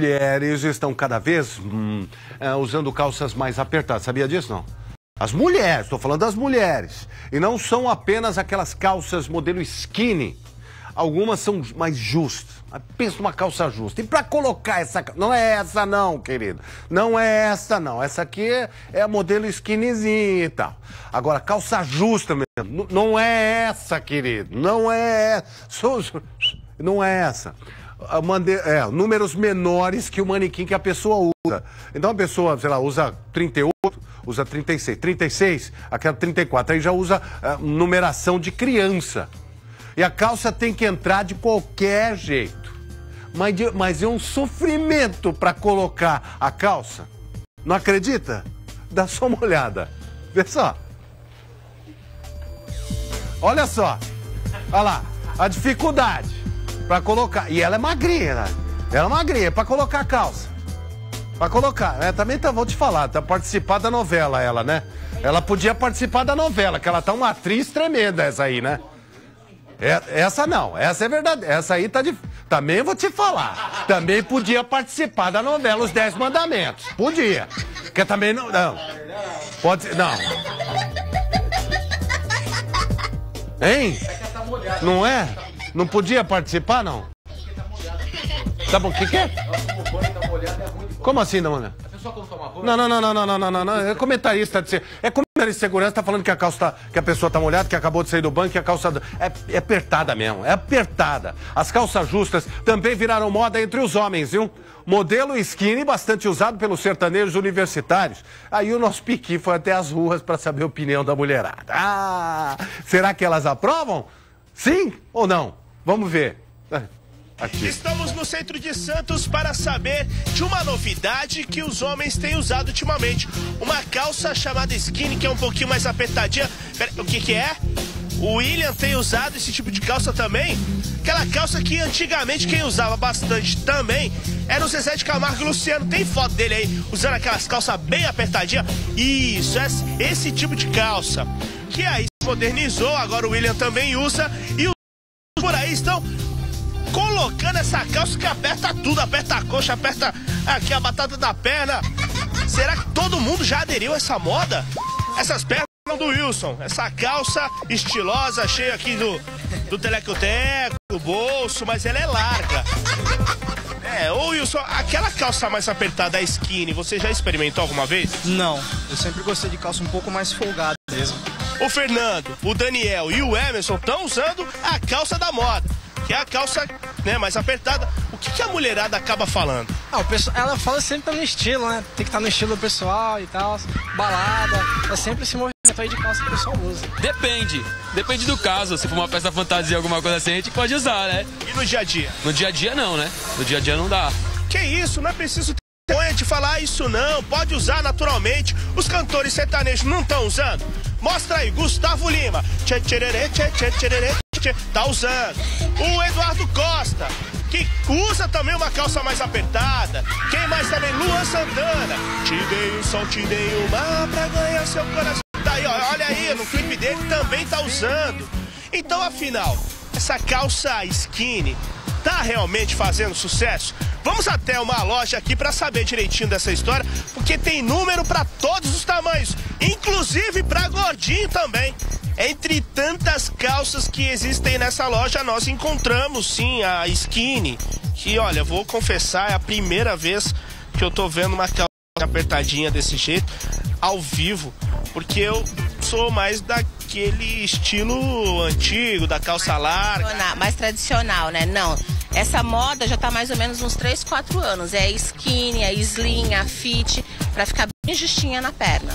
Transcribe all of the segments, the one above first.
mulheres estão cada vez hum, é, usando calças mais apertadas. Sabia disso, não? As mulheres, estou falando das mulheres. E não são apenas aquelas calças modelo skinny. Algumas são mais justas. Pensa numa calça justa. E para colocar essa. Não é essa, não, querido. Não é essa, não. Essa aqui é a modelo skinnyzinha e tal. Agora, calça justa mesmo. Não é essa, querido. Não é. Não é essa. Mande... É, números menores que o manequim que a pessoa usa. Então a pessoa, sei lá, usa 38, usa 36. 36, aquela 34. Aí já usa uh, numeração de criança. E a calça tem que entrar de qualquer jeito. Mas, mas é um sofrimento para colocar a calça. Não acredita? Dá só uma olhada. Vê só. Olha só. Olha lá. A dificuldade para colocar. E ela é magrinha, né? Ela é magrinha, para colocar a calça. Para colocar. É, também tá, vou te falar, tá participar da novela ela, né? Ela podia participar da novela, que ela tá uma atriz tremenda essa aí, né? É, essa não, essa é verdade. Essa aí tá de. Também vou te falar. Também podia participar da novela Os Dez Mandamentos. Podia. Porque também não. Não. Pode. Não. Hein? Não é? Não podia participar, não? Tá bom, o que, que é? Como assim, não, né? Não, não, não, não, não, não, não, não, É comentarista de É comentarista de segurança, tá falando que a calça tá, que a pessoa tá molhada, que acabou de sair do banco, que a calça. É, é apertada mesmo, é apertada. As calças justas também viraram moda entre os homens, viu? Modelo skinny bastante usado pelos sertanejos universitários. Aí o nosso piqui foi até as ruas para saber a opinião da mulherada. Ah, será que elas aprovam? Sim ou não? Vamos ver. Aqui. Estamos no centro de Santos para saber de uma novidade que os homens têm usado ultimamente. Uma calça chamada skinny, que é um pouquinho mais apertadinha. Pera, o que, que é? O William tem usado esse tipo de calça também. Aquela calça que antigamente quem usava bastante também era o Zezé de Camargo e Luciano. Tem foto dele aí usando aquelas calças bem apertadinhas. Isso, esse tipo de calça. Que aí se modernizou, agora o William também usa. E por aí estão colocando essa calça que aperta tudo, aperta a coxa, aperta aqui a batata da perna. Será que todo mundo já aderiu a essa moda? Essas pernas do Wilson, essa calça estilosa, cheia aqui do, do telecoteco, do bolso, mas ela é larga. É, ô Wilson, aquela calça mais apertada, a skinny, você já experimentou alguma vez? Não, eu sempre gostei de calça um pouco mais folgada mesmo. O Fernando, o Daniel e o Emerson estão usando a calça da moda que é a calça né, mais apertada. O que, que a mulherada acaba falando? Ah, o pessoal, ela fala sempre no estilo, né? Tem que estar no estilo pessoal e tal, balada. É sempre esse movimento aí de calça que o pessoal usa. Depende. Depende do caso. Se for uma peça fantasia, alguma coisa assim, a gente pode usar, né? E no dia a dia? No dia a dia não, né? No dia a dia não dá. Que isso, não é preciso ter isso não. Pode usar naturalmente. Os cantores sertanejos não estão usando? Mostra aí, Gustavo Lima. Tchê, tchererê, tchê, tchê, tchererê, tá usando. O Eduardo Costa, que usa também uma calça mais apertada. Quem mais também? Luan Santana. Te dei o sol, te dei o mar pra ganhar seu coração. Tá aí, ó, olha aí, no clipe dele também tá usando. Então, afinal, essa calça skinny tá realmente fazendo sucesso? Vamos até uma loja aqui para saber direitinho dessa história, porque tem número para todos os tamanhos, inclusive para gordinho também. Entre tantas calças que existem nessa loja, nós encontramos sim a skinny, que olha, vou confessar, é a primeira vez que eu tô vendo uma calça apertadinha desse jeito ao vivo, porque eu sou mais daquele estilo antigo, da calça larga. Mais tradicional, né? Não. Essa moda já tá mais ou menos uns 3, 4 anos. É skinny, a slim, a fit, para ficar bem justinha na perna.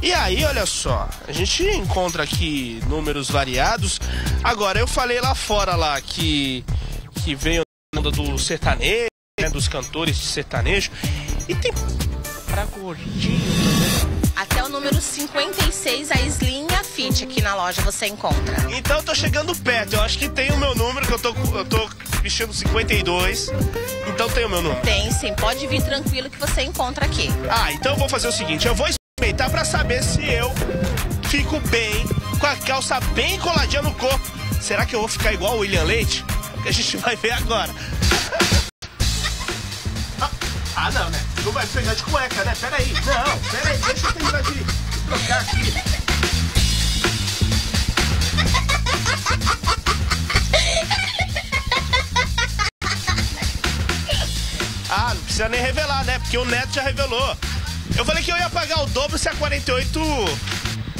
E aí, olha só, a gente encontra aqui números variados. Agora, eu falei lá fora lá que, que veio a onda do sertanejo, né, dos cantores de sertanejo. E tem pra gordinho também. Até o número 56, a Slim e a Fit aqui na loja você encontra. Então eu tô chegando perto. Eu acho que tem o meu número, que eu tô, eu tô vestindo 52. Então tem o meu número. Tem sim, pode vir tranquilo que você encontra aqui. Ah, então eu vou fazer o seguinte, eu vou experimentar para saber se eu fico bem com a calça bem coladinha no corpo. Será que eu vou ficar igual o William Leite? O que a gente vai ver agora. Ah, não, né? Não vai pegar de cueca, né? Pera aí. Não, pera aí. Deixa eu terminar de trocar aqui. Ah, não precisa nem revelar, né? Porque o Neto já revelou. Eu falei que eu ia pagar o dobro se a 48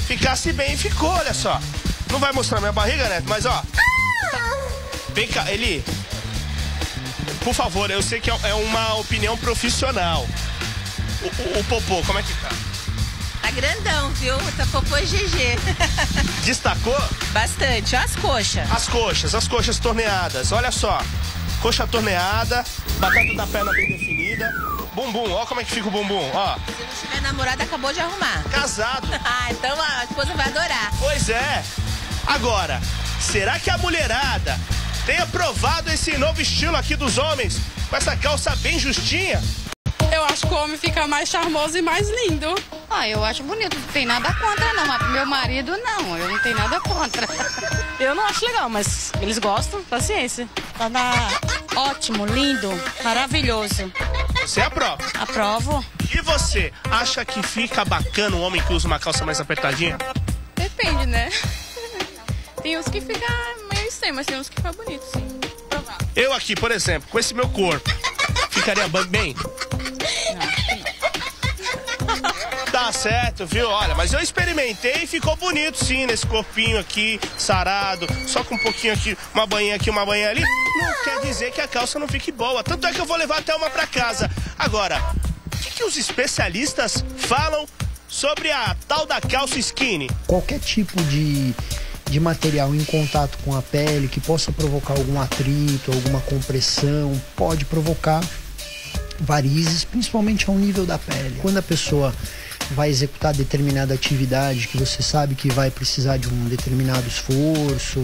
ficasse bem e ficou, olha só. Não vai mostrar minha barriga, Neto, mas ó. Vem cá, Eli. Por favor, eu sei que é uma opinião profissional. O, o, o popô, como é que tá? Tá grandão, viu? Tá popô GG. Destacou? Bastante. As coxas. As coxas, as coxas torneadas. Olha só. Coxa torneada, batata da perna bem definida. Bumbum, ó como é que fica o bumbum, ó. Se não tiver namorada, acabou de arrumar. Casado. ah, então a esposa vai adorar. Pois é. Agora, será que a mulherada tem aprovado esse novo estilo aqui dos homens? Com essa calça bem justinha? Eu acho que o homem fica mais charmoso e mais lindo. Ah, eu acho bonito. Não tem nada contra, não. Mas meu marido, não. Eu não tenho nada contra. Eu não acho legal, mas eles gostam. Paciência. Tá na... ótimo, lindo, maravilhoso. Você aprova? Aprovo. E você, acha que fica bacana um homem que usa uma calça mais apertadinha? Depende, né? Tem uns que ficam estranho, mas tem uns que ficam bonitos, sim. Eu aqui, por exemplo, com esse meu corpo, ficaria bem? Tá certo, viu? Olha, mas eu experimentei e ficou bonito sim nesse corpinho aqui, sarado, só com um pouquinho aqui, uma banha aqui, uma banha ali. Não quer dizer que a calça não fique boa. Tanto é que eu vou levar até uma pra casa. Agora, o que, que os especialistas falam sobre a tal da calça skinny? Qualquer tipo de de material em contato com a pele que possa provocar algum atrito, alguma compressão, pode provocar varizes, principalmente ao nível da pele. Quando a pessoa vai executar determinada atividade que você sabe que vai precisar de um determinado esforço,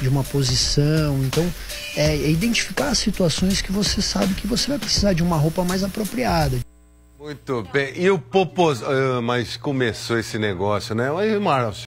de uma posição, então é, é identificar as situações que você sabe que você vai precisar de uma roupa mais apropriada. Muito bem. E o popos... Ah, mas começou esse negócio, né? Aí, Márcio,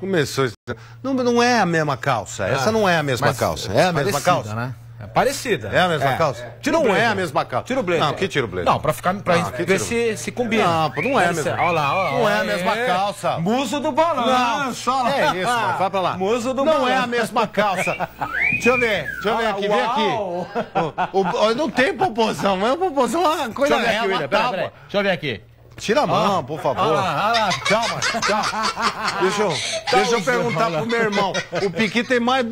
começou esse... Não, não é a mesma calça. Essa Ah, não é a mesma mas calça. É a mesma parecida, calça? né? É parecida. É a mesma É. calça? Tira o não é blazer. a mesma calça. Tira o blazer. Não, que tira o blazer? Não, pra ficar pra Não, ver tira o se, se combina. Não, não é a mesma. Olha lá, olha lá. Não é a mesma É. calça. Muso do balanço. olha lá. É isso, mano. Vai pra lá. Muso do não balanço. é a mesma calça. Deixa eu ver. Deixa eu ver aqui. Vem aqui. uau. O, o- não tem popozão. Mas o popozão é uma coisa Deixa eu ver é aqui, William. Pera, pera. Deixa eu ver aqui. Tira a mão, por favor. Olha lá. Calma, calma. Deixa eu, deixa eu perguntar pro meu irmão. O Piqui tem mais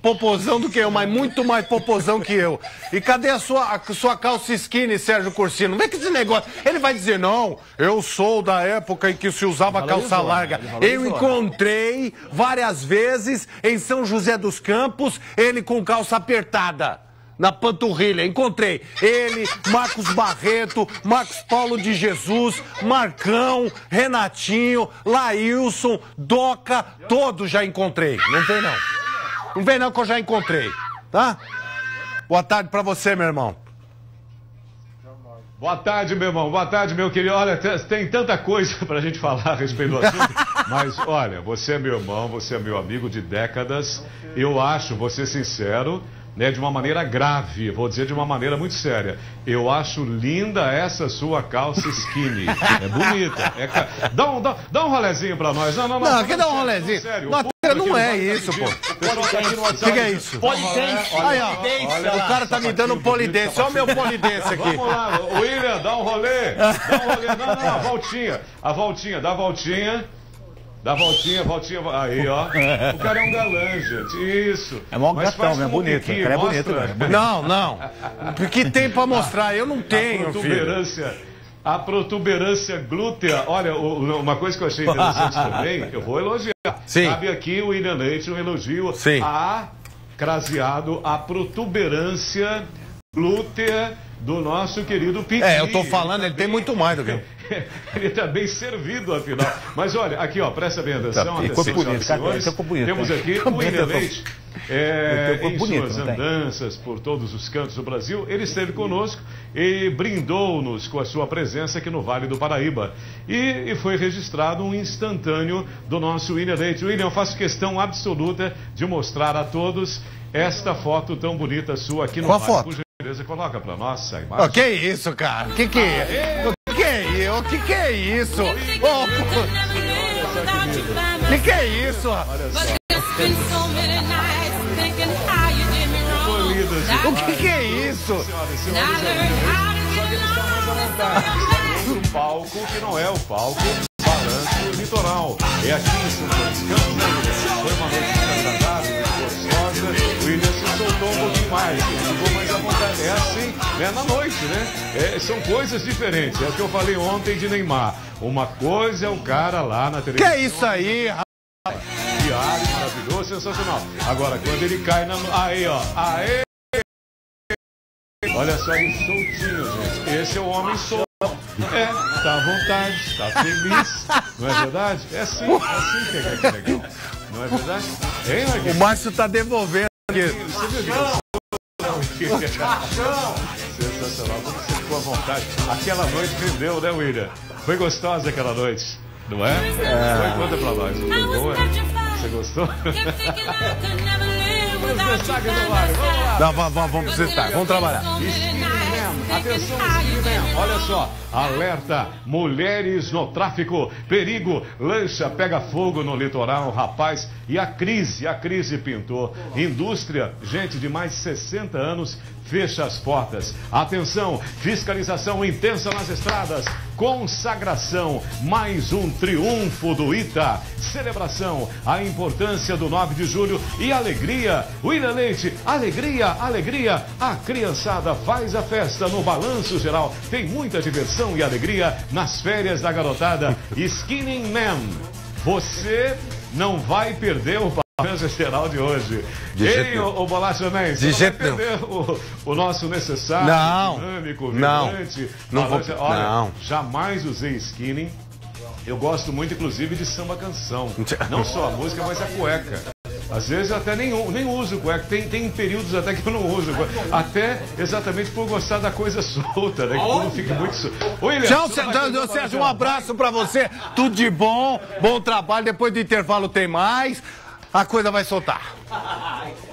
popozão do que eu, mas muito mais popozão que eu. E cadê a sua, a sua calça skinny, Sérgio Cursino? Vem com esse negócio. Ele vai dizer, não, eu sou da época em que se usava calça larga. né? Valorizou, Eu né? encontrei várias vezes em São José dos Campos ele com calça apertada. Na panturrilha, encontrei ele, Marcos Barreto, Marcos Paulo de Jesus, Marcão, Renatinho, Laílson, Doca, todos já encontrei. Não vem não. Não vem não que eu já encontrei, tá? Boa tarde pra você, meu irmão. Boa tarde, meu irmão. Boa tarde, meu querido. Olha, te- tem tanta coisa pra gente falar a respeito do assunto. mas, olha, você é meu irmão, você é meu amigo de décadas. Eu acho, vou ser sincero, né, de uma maneira grave, vou dizer de uma maneira muito séria. Eu acho linda essa sua calça skinny. É bonita. É ca- dá, um, dá, dá um rolezinho pra nós. Não, não, não. Não, que dá um rolezinho. sério, Não, não é isso, pô. O que, que é isso? Aí, ó. O cara tá me dando polidense. Olha o meu polidense aqui. Vamos lá, William, dá um rolê. Dá um rolê. Não, não, a voltinha. A voltinha, dá a voltinha. Dá a voltinha, voltinha. Aí, ó. O cara é um galã, gente. Isso. É mó gatão, é bonito, Piqui, o cara é bonito mesmo. Não, não. Porque tem pra mostrar. Eu não A tenho, filho. protuberância. A protuberância glútea. Olha, o- uma coisa que eu achei interessante também, eu vou elogiar. Sim. Cabe aqui o William Leite um elogio Sim. a craseado a protuberância glútea do nosso querido Piqui. É, eu tô falando, ele tem muito mais do que. Ele está bem servido, afinal. Mas olha, aqui, ó, presta bem atenção. Tá, atenção, bonito, senhoras e cara, senhores. ficou bonito, Temos né? aqui Ficou o William bonito, Leite. É, em bonito, suas não tem? andanças por todos os cantos do Brasil, ele esteve conosco e brindou-nos com a sua presença aqui no Vale do Paraíba. E, e foi registrado um instantâneo do nosso William Leite. William, eu faço questão absoluta de mostrar a todos esta foto tão bonita sua aqui no Qual Vale. foto? Por Beleza, coloca pra nós a imagem. O que isso, cara? O que que é? O que é isso? O que que é isso? Ô, pô. O que que é isso? O que que é isso? um palco que não é o palco Balanço Litoral. É aqui em São Francisco. Foi uma noite muito William se soltou um pouquinho mais, ficou mais à vontade. É assim, é na noite, né? É, são coisas diferentes. É o que eu falei ontem de Neymar. Uma coisa é o cara lá na Que televisão. é isso aí? Diário maravilhoso, sensacional. Agora, quando ele cai na. Aí, ó. Aê! Olha só ele soltinho, gente. Esse é o homem solto. É, tá à vontade, tá feliz. Não é verdade? É assim, é assim que é, que é legal. Não é verdade? Hein, O? Márcio tá devolvendo Sensacional, como você ficou à vontade. Aquela noite rendeu, né, William? Foi gostosa aquela noite, não é? Foi, conta pra nós. Foi boa? Você gostou? Vamos. Não, vamos, vamos, vamos precisar. Vamos trabalhar. Atenção Man, olha só, alerta, mulheres no tráfico, perigo, lancha pega fogo no litoral, rapaz, e a crise, a crise pintou, indústria, gente de mais de 60 anos, fecha as portas, atenção, fiscalização intensa nas estradas, consagração, mais um triunfo do ITA, celebração, a importância do 9 de julho e alegria, William Leite, alegria, alegria, a criançada faz a festa no balanço geral, tem muita diversão e alegria nas férias da garotada, Skinning Man, você não vai perder o balanço geral de hoje. De Ei, o, o Bolacha De não jeito vai perder o, o nosso necessário, Não. dinâmico, Não. vibrante. Não vou- Olha, não. jamais usei skinning. Eu gosto muito, inclusive, de samba canção. Não só a música, mas a cueca. Às vezes eu até nem, nem uso cueca. Tem, tem períodos até que eu não uso cueca. Até exatamente por gostar da coisa solta, né? Que tudo fica muito solto. William, Tchau, não vai Sérgio, Sérgio, um abraço pra você. Tudo de bom, bom trabalho. Depois do intervalo tem mais. A coisa vai soltar.